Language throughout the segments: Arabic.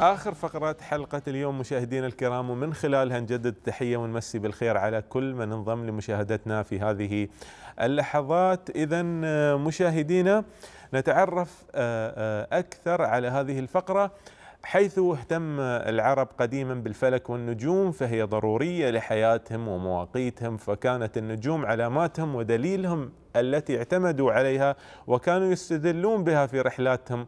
آخر فقرات حلقة اليوم مشاهدينا الكرام ومن خلالها نجدد التحية ونمسي بالخير على كل من انضم لمشاهدتنا في هذه اللحظات. إذا مشاهدينا نتعرف أكثر على هذه الفقرة. حيث اهتم العرب قديما بالفلك والنجوم فهي ضرورية لحياتهم ومواقيتهم فكانت النجوم علاماتهم ودليلهم التي اعتمدوا عليها وكانوا يستدلون بها في رحلاتهم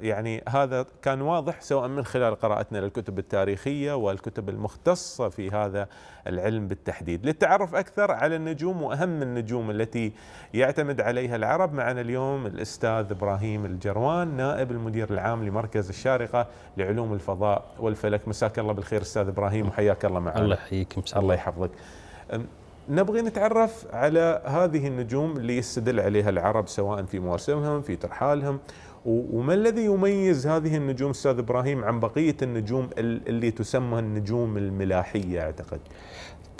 يعني هذا كان واضح سواء من خلال قراءتنا للكتب التاريخية والكتب المختصة في هذا العلم بالتحديد. للتعرف أكثر على النجوم وأهم النجوم التي يعتمد عليها العرب معنا اليوم الأستاذ إبراهيم الجروان نائب المدير العام لمركز الشارقة لعلوم الفضاء والفلك. مساك الله بالخير أستاذ إبراهيم وحياك الله معنا. الله يحييك الله. يحفظك. نبغي نتعرف على هذه النجوم اللي يستدل عليها العرب سواء في مواسمهم في ترحالهم وما الذي يميز هذه النجوم أستاذ إبراهيم عن بقية النجوم اللي تسمى النجوم الملاحية أعتقد؟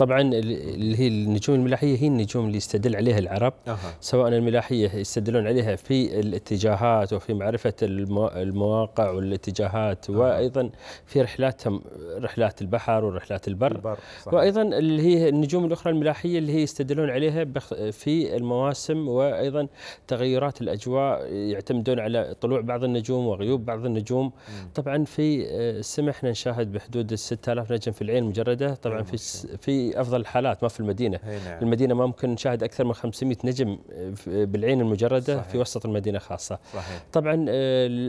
طبعا اللي هي النجوم الملاحية هي النجوم اللي يستدل عليها العرب أه. سواء الملاحية يستدلون عليها في الاتجاهات وفي معرفة المواقع والاتجاهات أه. وأيضا في رحلاتهم رحلات البحر ورحلات البر, البر صحيح. وأيضا اللي هي النجوم الأخرى الملاحية اللي هي يستدلون عليها في المواسم وأيضا تغيرات الأجواء يعتمدون على طلوع بعض النجوم وغيوب بعض النجوم م. طبعا في السماء إحنا نشاهد بحدود 6000 نجم في العين المجرده طبعا في في أفضل الحالات ما في المدينة. نعم. المدينة ما ممكن نشاهد أكثر من 500 نجم بالعين المجردة صحيح. في وسط المدينة خاصة. صحيح. طبعا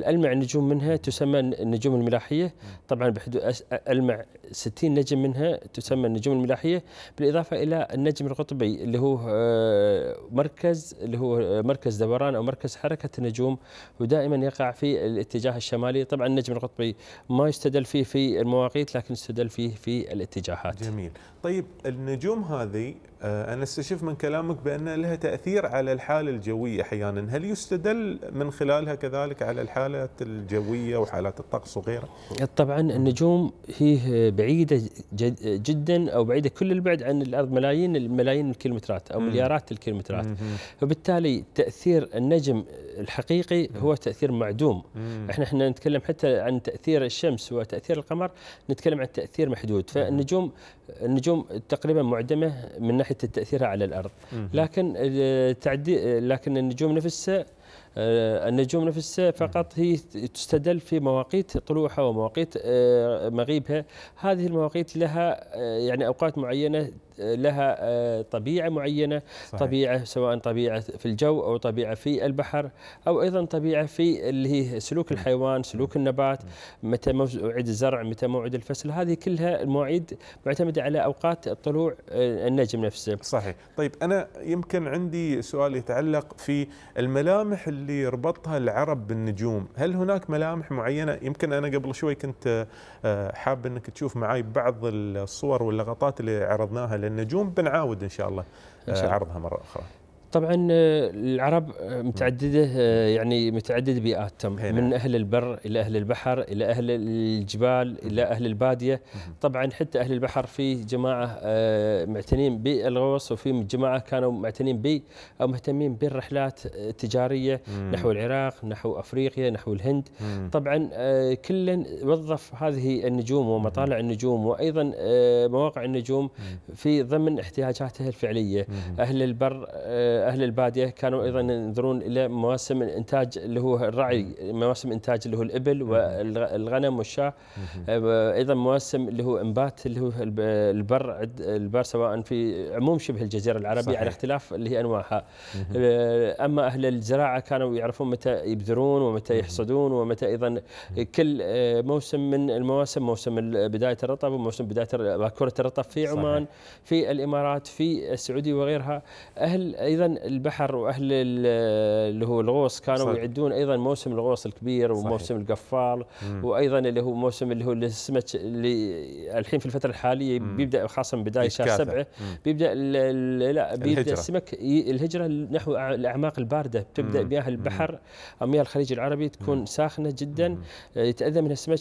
المع النجوم منها تسمى النجوم الملاحية. طبعا بحدود ألمع 60 نجم منها تسمى النجوم الملاحية. بالإضافة إلى النجم القطبي اللي هو مركز اللي هو مركز دوران أو مركز حركة النجوم ودائما يقع في الاتجاه الشمالي. طبعا النجم القطبي ما يستدل فيه في المواقيت لكن يستدل فيه في الاتجاهات. جميل. طيب النجوم هذه أنا أستشف من كلامك بأن لها تأثير على الحالة الجوية أحيانا. هل يستدل من خلالها كذلك على الحالة الجوية وحالات الطقس وغيرها؟ طبعا النجوم هي بعيدة جدا أو بعيدة كل البعد عن الأرض ملايين الملايين الكيلومترات أو مليارات الكيلومترات. وبالتالي تأثير النجم الحقيقي هو تأثير معدوم. إحنا إحنا نتكلم حتى عن تأثير الشمس وتأثير القمر نتكلم عن تأثير محدود. فالنجوم النجوم تقريبا معدمة من ناحية تأثيرها على الأرض. لكن تعدي لكن النجوم نفسها النجوم نفسها فقط هي تستدل في مواقيت طلوعها ومواقيت مغيبها. هذه المواقيت لها يعني أوقات معينة لها طبيعة معينة صحيح. طبيعة سواء طبيعة في الجو أو طبيعة في البحر أو أيضا طبيعة في اللي هي سلوك الحيوان سلوك النبات متى موعد الزرع متى موعد الفصل. هذه كلها المواعيد معتمدة على أوقات طلوع النجم نفسه. صحيح. طيب أنا يمكن عندي سؤال يتعلق في الملامح اللي ربطها العرب بالنجوم. هل هناك ملامح معينة؟ يمكن أنا قبل شوي كنت حاب أنك تشوف معي بعض الصور واللقطات اللي عرضناها للنجوم بنعاود إن شاء الله, إن شاء الله. عرضها مرة أخرى طبعا العرب متعددة يعني متعدد بيئاتهم من أهل البر إلى أهل البحر إلى أهل الجبال إلى أهل البادية. طبعا حتى أهل البحر في جماعة معتنين بالغوص وفي جماعة كانوا معتنين ب أو مهتمين بالرحلات التجارية نحو العراق نحو أفريقيا نحو الهند. طبعا كل وظف هذه النجوم ومطالع النجوم وأيضا مواقع النجوم في ضمن احتياجاته الفعلية. أهل البر أهل البادية كانوا أيضا ينظرون إلى مواسم الإنتاج اللي هو الرعي مواسم إنتاج اللي هو الإبل والغنم والشاة. أيضا مواسم اللي هو إنبات اللي هو البر البر سواء في عموم شبه الجزيرة العربية صحيح. على اختلاف اللي هي أنواعها. أما أهل الزراعة كانوا يعرفون متى يبذرون ومتى يحصدون ومتى أيضا كل موسم من المواسم موسم بداية الرطب وموسم بداية باكوره الرطب في عمان صحيح. في الإمارات في السعودية وغيرها. أهل أيضا البحر وأهل اللي هو الغوص كانوا صحيح. يعدون أيضا موسم الغوص الكبير وموسم صحيح. القفال مم. وأيضا اللي هو موسم اللي هو السمك اللي الحين في الفترة الحالية مم. بيبدأ خاصه من بداية شهر سبعة بيبدأ لا بيبدأ الهجرة. السمك الهجرة نحو الأعماق الباردة بتبدا مياه البحر أو مياه الخليج العربي تكون مم. ساخنة جدا مم. يتأذى منها السمك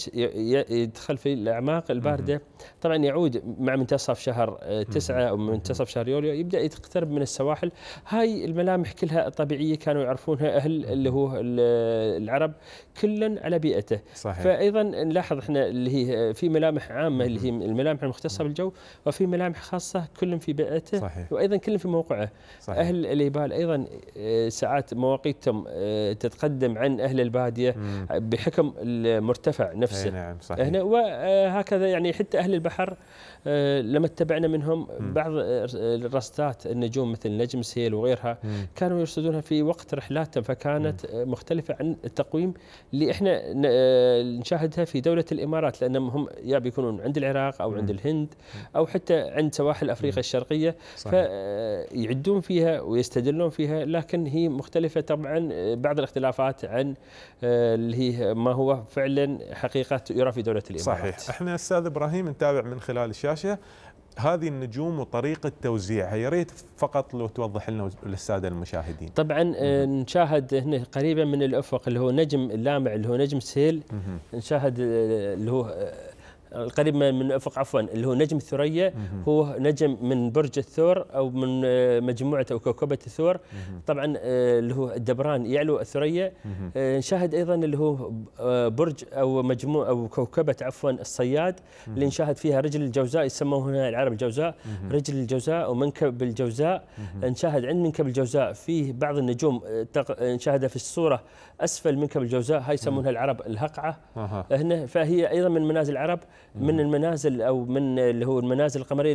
يدخل في الأعماق الباردة مم. طبعا يعود مع منتصف شهر آه، تسعة أو منتصف شهر يوليو يبدأ يقترب من السواحل هاي الملامح كلها طبيعيه كانوا يعرفونها أهل اللي هو العرب كلا على بيئته صحيح. فايضا نلاحظ إحنا اللي هي في ملامح عامة اللي هي الملامح المختصة بالجو وفي ملامح خاصة كل في بيئته صحيح. وأيضا كل في موقعه صحيح. أهل اليبال أيضا آه، ساعات مواقيتهم آه، تتقدم عن أهل البادية بحكم المرتفع نفسه نعم صحيح. هنا وهكذا يعني حتى أهل البحر آه، لما اتبعنا منهم بعض الرصدات النجوم مثل نجم سيل وغيرها كانوا يرصدونها في وقت رحلاتهم فكانت مختلفة عن التقويم اللي إحنا آه، نشاهدها في دولة الإمارات لأنهم هم يا بيكونون عند العراق أو عند الهند أو حتى عند سواحل أفريقيا الشرقية فيعدون فيها ويستدلون فيها لكن هي مختلفة طبعا آه، بعض الاختلافات عن اللي هي ما هو فعلا حقيقة يرى في دولة الإمارات. صحيح. إحنا أستاذ إبراهيم نتابع من خلال الشاشة. هذه النجوم وطريقة توزيعها يا ريت فقط لو توضح لنا للسادة المشاهدين. طبعا آه، نشاهد هنا قريبا من الأفق اللي هو نجم اللامع اللي هو نجم سهيل. نشاهد آه، اللي هو آه، القريب من افق عفوا اللي هو نجم الثريا. هو نجم من برج الثور أو من آه، مجموعة أو كوكبة الثور. طبعا آه، اللي هو الدبران يعلو الثريا. آه، نشاهد أيضا اللي هو برج أو مجموعه أو كوكبة عفوا الصياد. اللي نشاهد فيها رجل الجوزاء يسموه العرب الجوزاء. رجل الجوزاء ومنكب الجوزاء. نشاهد عند منكب الجوزاء فيه بعض النجوم نشاهدها في الصورة. أسفل منكب الجوزاء هاي يسمونها العرب الهقعة. هنا فهي أيضا من منازل العرب. من المنازل أو من اللي هو المنازل القمرية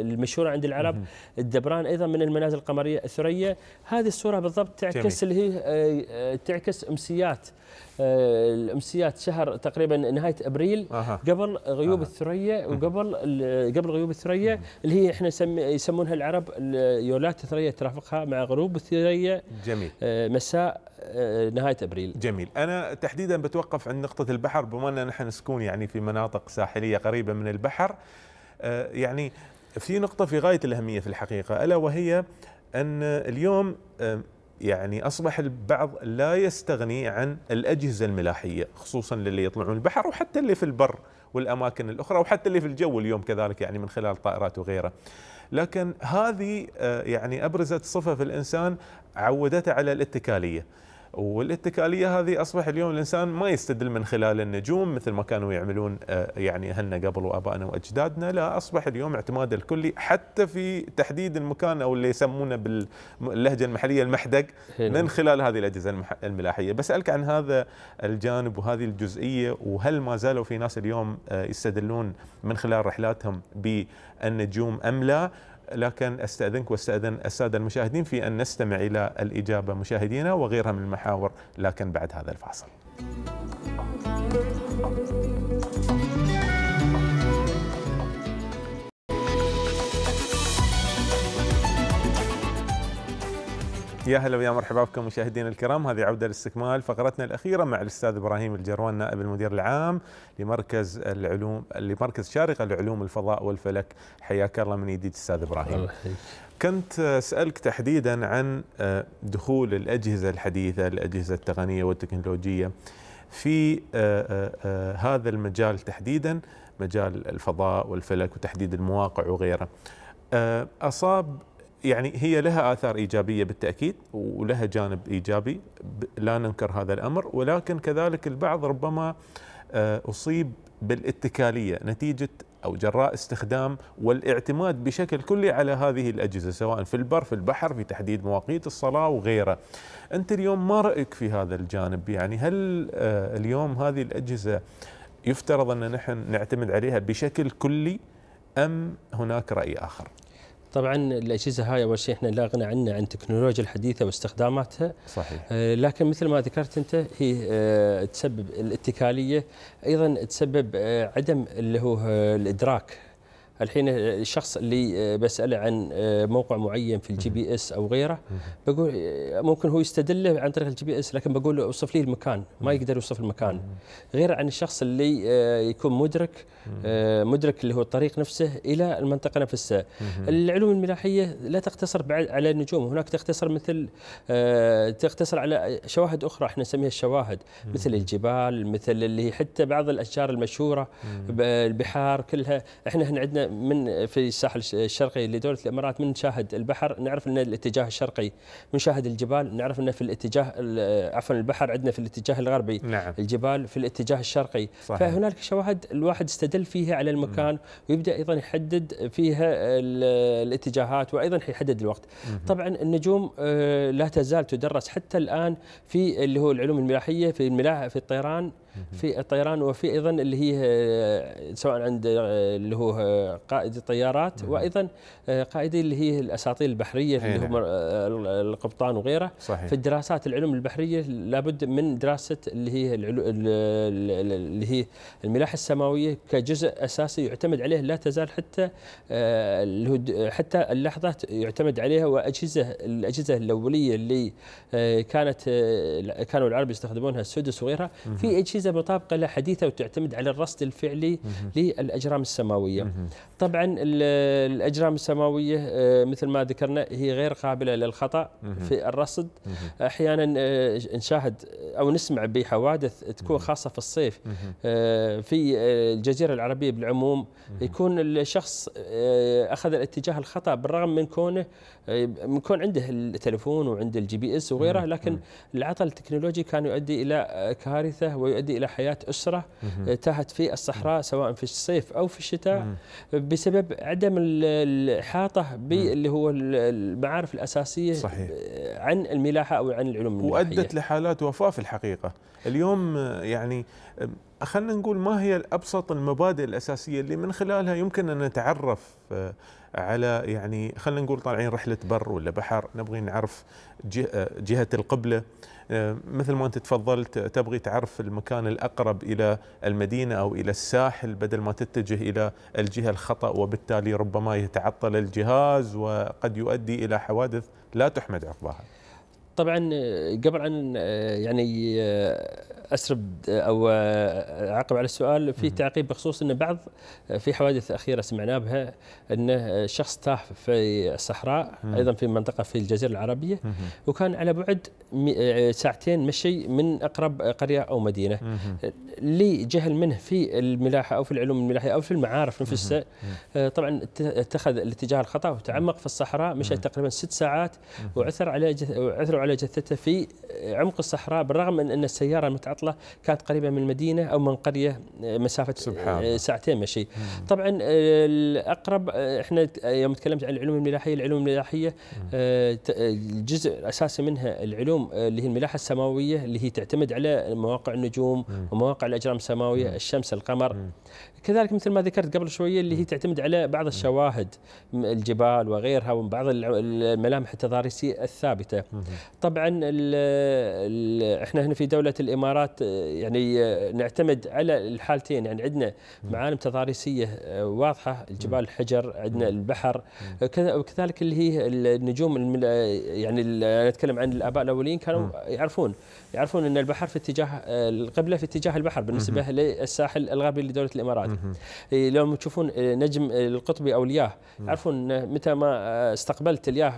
المشهورة عند العرب الدبران أيضا من المنازل القمرية الثريا هذه الصورة بالضبط تعكس اللي هي آه، تعكس أمسيات. آه، الامسيات شهر تقريبا نهاية أبريل أه. قبل غيوب أه. الثريا وقبل قبل غيوب الثريا اللي هي إحنا يسمونها العرب يولات الثريا ترافقها مع غروب الثريا. جميل. آه، مساء نهاية أبريل. جميل. أنا تحديدا بتوقف عند نقطة البحر بما ان نحن نسكن يعني في مناطق ساحلية قريبة من البحر. يعني في نقطة في غاية الأهمية في الحقيقة ألا وهي أن اليوم يعني أصبح البعض لا يستغني عن الأجهزة الملاحية خصوصا للي يطلعون البحر وحتى اللي في البر والأماكن الأخرى وحتى اللي في الجو اليوم كذلك يعني من خلال طائرات وغيره. لكن هذه آه، يعني أبرزت صفة في الإنسان عودته على الاتكالية. والاتكالية هذه أصبح اليوم الإنسان ما يستدل من خلال النجوم مثل ما كانوا يعملون آه، يعني أهلنا قبل وآبائنا وأجدادنا. لا أصبح اليوم اعتماد الكلي حتى في تحديد المكان أو اللي يسمونه باللهجة المحلية المحدق من خلال هذه الأجهزة الملاحية. بسألك عن هذا الجانب وهذه الجزئية وهل ما زالوا في ناس اليوم آه، يستدلون من خلال رحلاتهم بالنجوم أم لا؟ لكن أستأذنك وأستأذن السادة المشاهدين في أن نستمع إلى الإجابة مشاهدينا وغيرها من المحاور لكن بعد هذا الفاصل. يا هلا ويا مرحبا بكم مشاهدينا الكرام. هذه عودة لاستكمال فقرتنا الأخيرة مع الأستاذ إبراهيم الجروان نائب المدير العام لمركز العلوم لمركز شارقه لعلوم الفضاء والفلك. حياك الله من جديد أستاذ إبراهيم. الله كنت أسألك تحديدا عن آه، دخول الأجهزة الحديثة الأجهزة التقنية والتكنولوجية في آه، آه، هذا المجال تحديدا مجال الفضاء والفلك وتحديد المواقع وغيره. أصاب يعني هي لها آثار إيجابية بالتأكيد ولها جانب إيجابي لا ننكر هذا الأمر ولكن كذلك البعض ربما آه، أصيب بالاتكالية نتيجة أو جراء استخدام والاعتماد بشكل كلي على هذه الأجهزة سواء في البر في البحر في تحديد مواقيت الصلاة وغيره. أنت اليوم ما رأيك في هذا الجانب؟ يعني هل آه، اليوم هذه الأجهزة يفترض أن نحن نعتمد عليها بشكل كلي أم هناك رأي آخر؟ طبعا الأجهزة هاي أول شيء إحنا لا غنى عنها عن التكنولوجيا الحديثة واستخداماتها. صحيح. آه لكن مثل ما ذكرت أنت هي آه تسبب الاتكالية. أيضا تسبب آه عدم اللي هو الإدراك. الحين الشخص اللي بسأله عن موقع معين في ال GPS أو غيره بقول ممكن هو يستدله عن طريق ال GPS لكن بقول له أوصف لي المكان. ما يقدر يوصف المكان. غير عن الشخص اللي يكون مدرك مدرك اللي هو الطريق نفسه إلى المنطقة نفسها. العلوم الملاحية لا تقتصر بعد على النجوم. هناك تقتصر مثل تقتصر على شواهد أخرى إحنا نسميها الشواهد. مثل الجبال مثل اللي حتى بعض الأشجار المشهورة البحار كلها. إحنا هنا عندنا من في الساحل الشرقي لدوله الإمارات من نشاهد البحر نعرف ان الاتجاه الشرقي نشاهد الجبال نعرف ان في الاتجاه عفوا البحر عندنا في الاتجاه الغربي نعم. الجبال في الاتجاه الشرقي. صحيح. فهنالك شواهد الواحد استدل فيها على المكان ويبدأ أيضا يحدد فيها الاتجاهات وأيضا يحدد الوقت. طبعا النجوم لا تزال تدرس حتى الآن في اللي هو العلوم الملاحية في الملاحة في الطيران. في الطيران وفي أيضا اللي هي آه، سواء عند آه، اللي هو آه، قائد الطيارات وأيضا قائدي اللي هي الاساطيل البحرية اللي هم القبطان وغيره. صحيح. في الدراسات العلوم البحرية لابد من دراسة اللي هي اللي هي الملاحه السماوية كجزء أساسي يعتمد عليه لا تزال حتى حتى اللحظة يعتمد عليها وأجهزة الأجهزة الأولية اللي كانت كانوا العرب يستخدمونها السدس وغيرها. في أجهزة اجهزه مطابقه لها حديثه وتعتمد على الرصد الفعلي للاجرام السماويه. طبعا الاجرام السماويه آه، مثل ما ذكرنا هي غير قابله للخطا في الرصد. أحيانا آه، نشاهد أو نسمع بحوادث تكون خاصه في الصيف آه، في الجزيرة العربية بالعموم. يكون الشخص أخذ الاتجاه الخطأ بالرغم من كونه من كون عنده التليفون وعنده ال GPS وغيره لكن العطل التكنولوجي كان يؤدي إلى كارثة ويؤدي إلى حياة أسرة تاهت في الصحراء سواء في الصيف أو في الشتاء بسبب عدم الإحاطة باللي هو المعارف الأساسية صحيح. عن الملاحة أو عن العلوم الملاحية. وأدت لحالات وفاة في الحقيقة. اليوم يعني خلينا نقول ما هي ابسط المبادئ الأساسية اللي من خلالها يمكن أن نتعرف على يعني خلينا نقول طالعين رحلة بر ولا بحر نبغي نعرف جهة القبلة آه، مثل ما أنت تفضلت تبغي تعرف المكان الأقرب إلى المدينة أو إلى الساحل بدل ما تتجه إلى الجهة الخطأ وبالتالي ربما يتعطل الجهاز وقد يؤدي إلى حوادث لا تحمد عقباها. طبعا قبل ان يعني أسرب أو أعقب على السؤال في تعقيب بخصوص إن بعض في حوادث أخيرة سمعنا بها إن شخص تاه في الصحراء أيضا في منطقة في الجزيرة العربية وكان على بعد ساعتين مشي من أقرب قرية أو مدينة. اللي جهل منه في الملاحة أو في العلوم الملاحيه أو في المعارف نفسها طبعا اتخذ الاتجاه الخطأ وتعمق في الصحراء مشى تقريبا ست ساعات وعثر على عثروا على جثته في عمق الصحراء بالرغم من أن السيارة المتعطلة كانت قريبة من المدينة أو من قرية آه، مسافة سبحان آه، ساعتين مشي. طبعا آه، الأقرب إحنا يوم تكلمت عن العلوم الملاحية العلوم الملاحية الجزء الأساسي منها العلوم اللي هي الملاحة السماوية اللي هي تعتمد على مواقع النجوم ومواقع الأجرام السماوية الشمس القمر. كذلك مثل ما ذكرت قبل شوية اللي هي تعتمد على بعض الشواهد الجبال وغيرها وبعض الملامح التضاريسية الثابتة. طبعا ال ال إحنا هنا في دولة الإمارات يعني نعتمد على الحالتين. يعني عندنا معالم تضاريسية واضحة الجبال الحجر عندنا البحر. وكذلك اللي هي النجوم يعني أنا أتكلم عن الآباء الأولين كانوا يعرفون يعرفون إن البحر في اتجاه القبلة في اتجاه البحر بالنسبة للساحل الغربي لدولة الإمارات. لو تشوفون إيه، نجم القطبي أو الياه يعرفون متى ما استقبلت الياه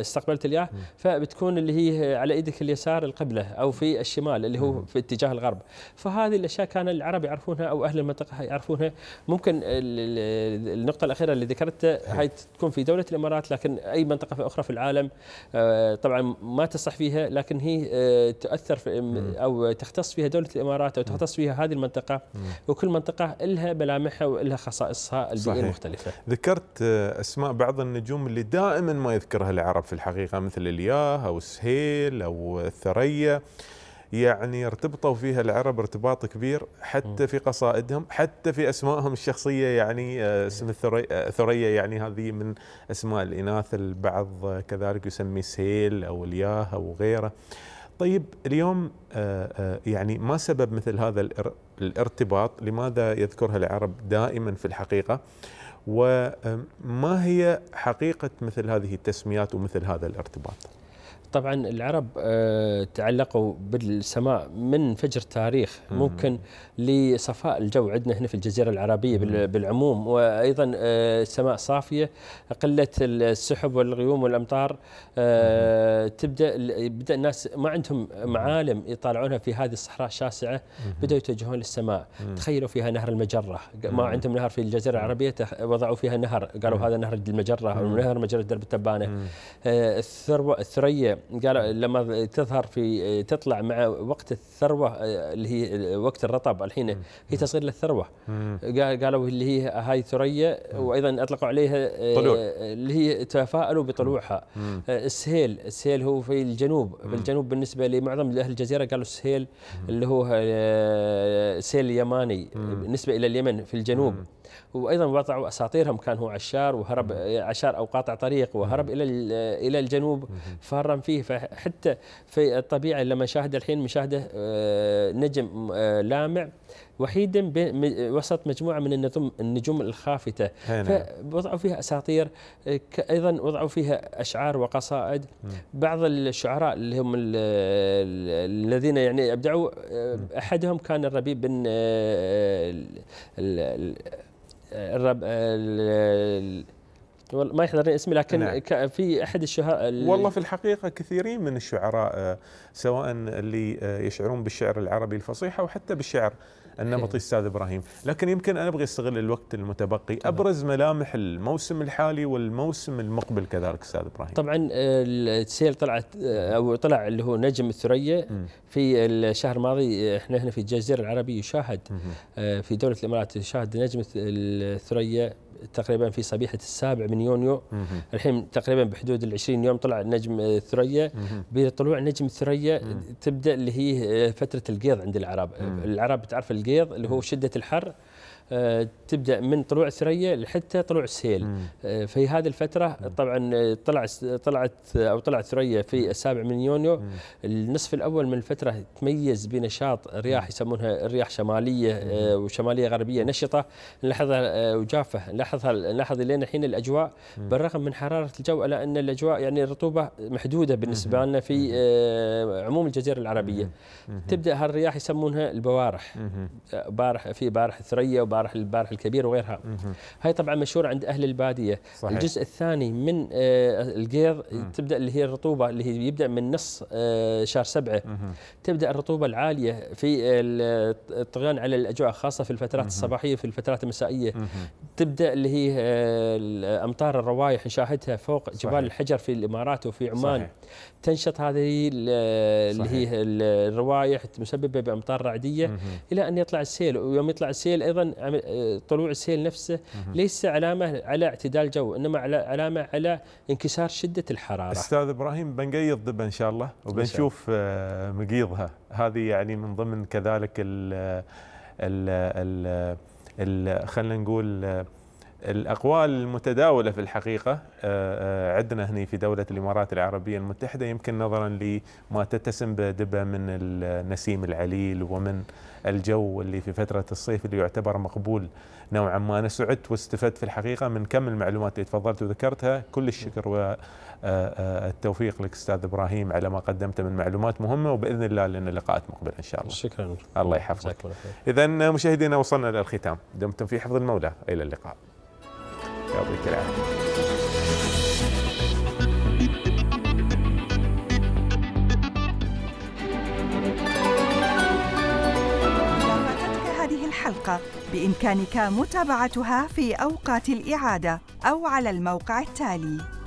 استقبلت الياه فبتكون اللي هي على إيدك اليسار القبلة أو في الشمال اللي هو في اتجاه الغرب. فهذه الأشياء كان العرب يعرفونها أو أهل المنطقة يعرفونها. ممكن النقطة الأخيرة اللي ذكرتها هاي تكون في دولة الإمارات لكن أي منطقة أخرى في العالم طبعا ما تصح فيها لكن هي تؤثر في أو تختص فيها دولة الإمارات أو تختص فيها هذه المنطقة. وكل منطقة لها ملامحها ولها خصائصها البيئية المختلفة. ذكرت أسماء بعض النجوم اللي دائما ما يذكرها العرب في الحقيقة مثل الياه أو السهيل أو الثريا. يعني ارتبطوا فيها العرب ارتباط كبير حتى في قصائدهم حتى في أسمائهم الشخصية. يعني آه، اسم الثريا يعني هذه من أسماء الإناث. البعض كذلك يسمي سهيل أو الياه أو غيره. طيب اليوم يعني ما سبب مثل هذا الارتباط؟ لماذا يذكرها العرب دائما في الحقيقة؟ وما هي حقيقة مثل هذه التسميات ومثل هذا الارتباط؟ طبعا العرب آه، تعلقوا بالسماء من فجر تاريخ ممكن لصفاء الجو عندنا هنا في الجزيرة العربية بالعموم. وأيضا آه، السماء صافية قلة السحب والغيوم والأمطار آه، تبدأ بدأ الناس ما عندهم معالم يطالعونها في هذه الصحراء الشاسعة بدأوا يتوجهون للسماء. تخيلوا فيها نهر المجرة. ما عندهم نهر في الجزيرة العربية وضعوا فيها نهر. قالوا هذا نهر المجرة أو نهر مجرة درب التبانة. الثروة الثريا قالوا لما تظهر في تطلع مع وقت الثروة اللي هي وقت الرطب الحين هي تصير للثروة. قالوا اللي هي هاي ثريا وأيضا أطلقوا عليها طلوع. اللي هي تفاءلوا بطلوعها. السهيل السهيل هو في الجنوب. في الجنوب بالنسبة لمعظم أهل الجزيرة قالوا السهيل اللي هو السهيل اليماني. بالنسبة إلى اليمن في الجنوب. وأيضا وضعوا أساطيرهم كان هو عشار وهرب عشار أو قاطع طريق وهرب إلى إلى الجنوب فهرم فيه. فحتى في الطبيعة لما نشاهد الحين مشاهدة آه، نجم آه، لامع وحيدا وسط مجموعة من النجوم النجوم الخافتة. فوضعوا فيها أساطير آه، أيضا وضعوا فيها أشعار وقصائد. بعض الشعراء اللي هم الذين يعني أبدعوا أحدهم كان الربيب بن الرب ما يحضرني اسمي لكن نعم. في أحد الشهراء والله في الحقيقة كثيرين من الشعراء آه، سواء اللي آه، يشعرون بالشعر العربي الفصيح أو حتى بالشعر النمطي أستاذ إبراهيم، لكن يمكن أنا أبغى أستغل الوقت المتبقي، أبرز ملامح الموسم الحالي والموسم المقبل كذلك أستاذ إبراهيم. طبعا آه، السيل طلعت أو طلع اللي هو نجم الثريا. في الشهر الماضي إحنا هنا في الجزيرة العربية يشاهد في دولة الإمارات يشاهد نجم الثريا. تقريبا في صبيحة السابع من يونيو. الحين تقريبا بحدود ال 20 يوم طلع نجم الثريا بطلوع نجم الثريا تبدأ اللي هي فترة القيض عند العرب. العرب بتعرف القيض اللي هو شدة الحر. تبدأ من طلوع الثريا لحتى طلوع السيل آه، في هذه الفترة طبعا طلع طلعت أو طلعت ثريا في السابع من يونيو. النصف الأول من الفترة تميز بنشاط رياح يسمونها رياح شمالية آه، وشمالية غربية نشطة. نلاحظها وجافة. نلاحظها نلاحظ لنا الحين الأجواء. بالرغم من حرارة الجو إلا أن الأجواء يعني الرطوبه محدودة بالنسبة لنا في عموم الجزيرة العربية. تبدأ هالرياح يسمونها البوارح. بارح في بارح ثريا وبارح البارح الكبير وغيرها. هاي طبعا مشهورة عند أهل البادية. صحيح. الجزء الثاني من آه، القيض تبدأ اللي هي الرطوبة اللي هي يبدأ من نص آه، شهر سبعة. تبدأ الرطوبة العالية في الطغيان على الأجواء خاصة في الفترات الصباحية في الفترات المسائية. تبدأ اللي هي آه، أمطار الروايح نشاهدها فوق جبال صحيح. الحجر في الإمارات وفي عمان. صحيح. تنشط هذه اللي هي الروايح مسببة بأمطار رعدية. إلى أن يطلع السيل ويوم يطلع السيل أيضا طلوع السيل نفسه ليس علامة على اعتدال جو إنما على علامة على انكسار شدة الحرارة. أستاذ إبراهيم بنقيض دبه إن شاء الله وبنشوف آه، مقيضها هذه يعني من ضمن كذلك ال ال ال خلينا نقول الأقوال المتداولة في الحقيقة آه، آه، عندنا هنا في دولة الإمارات العربية المتحدة يمكن نظرا لما تتسم بدبة من النسيم العليل ومن الجو اللي في فترة الصيف اللي يعتبر مقبول نوعا ما. أنا سعدت واستفدت في الحقيقة من كم المعلومات اللي تفضلت وذكرتها. كل الشكر والتوفيق آه، لك أستاذ إبراهيم على ما قدمته من معلومات مهمة وبإذن الله لنا لقاءات مقبلة إن شاء الله. شكرا. الله يحفظك. اذا مشاهدينا وصلنا للختام. دمتم في حفظ المولى. إلى اللقاء. يعطيك العافية. هذه الحلقة بإمكانك متابعتها في أوقات الإعادة أو على الموقع التالي.